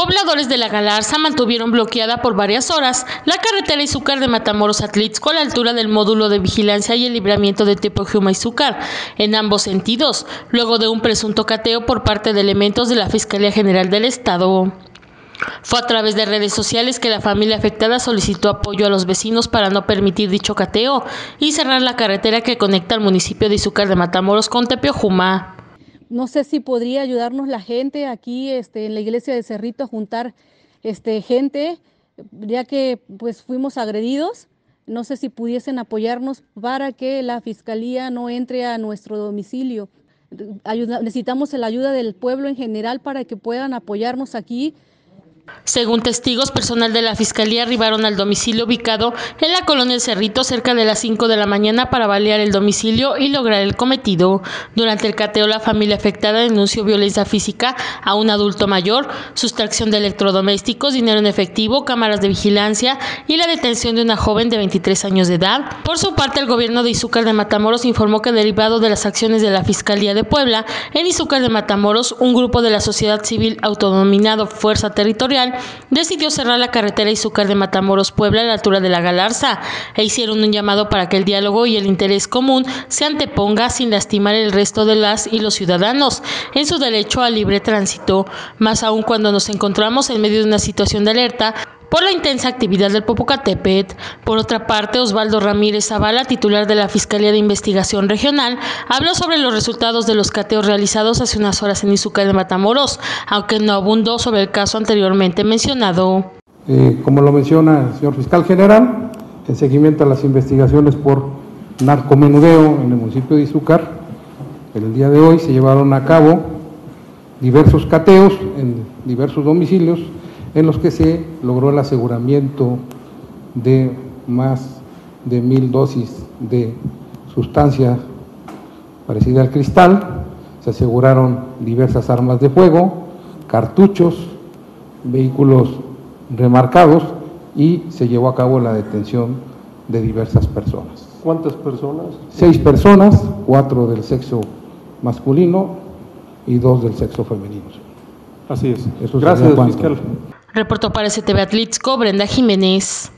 Pobladores de la Galarza mantuvieron bloqueada por varias horas la carretera Izúcar de Matamoros Atlixco a la altura del módulo de vigilancia y el libramiento de Tepojuma Izúcar, en ambos sentidos, luego de un presunto cateo por parte de elementos de la Fiscalía General del Estado. Fue a través de redes sociales que la familia afectada solicitó apoyo a los vecinos para no permitir dicho cateo y cerrar la carretera que conecta al municipio de Izúcar de Matamoros con Tepeojuma. No sé si podría ayudarnos la gente aquí este, en la iglesia de Cerrito a juntar este, gente, ya que pues fuimos agredidos. No sé si pudiesen apoyarnos para que la fiscalía no entre a nuestro domicilio. necesitamos la ayuda del pueblo en general para que puedan apoyarnos aquí según testigos, personal de la Fiscalía arribaron al domicilio ubicado en la colonia El Cerrito cerca de las 5 de la mañana para balear el domicilio y lograr el cometido. Durante el cateo, la familia afectada denunció violencia física a un adulto mayor, sustracción de electrodomésticos, dinero en efectivo, cámaras de vigilancia y la detención de una joven de 23 años de edad. Por su parte, el gobierno de Izúcar de Matamoros informó que derivado de las acciones de la Fiscalía de Puebla, en Izúcar de Matamoros, un grupo de la sociedad civil autodominado Fuerza Territorial decidió cerrar la carretera Izúcar de Matamoros Puebla a la altura de la Galarza e hicieron un llamado para que el diálogo y el interés común se anteponga sin lastimar el resto de las y los ciudadanos en su derecho al libre tránsito, más aún cuando nos encontramos en medio de una situación de alerta por la intensa actividad del Popocatépetl. Por otra parte, Osvaldo Ramírez Zavala, titular de la Fiscalía de Investigación Regional, habló sobre los resultados de los cateos realizados hace unas horas en Izúcar de Matamoros, aunque no abundó sobre el caso anteriormente mencionado. Eh, como lo menciona el señor fiscal general, en seguimiento a las investigaciones por narcomenudeo en el municipio de Izúcar, el día de hoy se llevaron a cabo diversos cateos en diversos domicilios en los que se logró el aseguramiento de más de mil dosis de sustancia parecida al cristal, se aseguraron diversas armas de fuego, cartuchos, vehículos remarcados y se llevó a cabo la detención de diversas personas. ¿Cuántas personas? Seis personas, cuatro del sexo masculino y dos del sexo femenino. Así es. Gracias, fiscal. Reportó para STV Atlixco Brenda Jiménez.